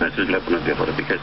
Mesajlar bunu defa bir kez.